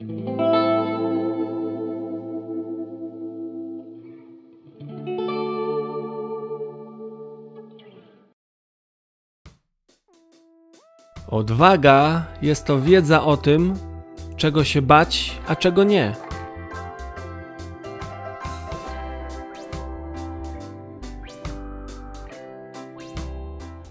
Odwaga jest to wiedza o tym, czego się bać, a czego nie.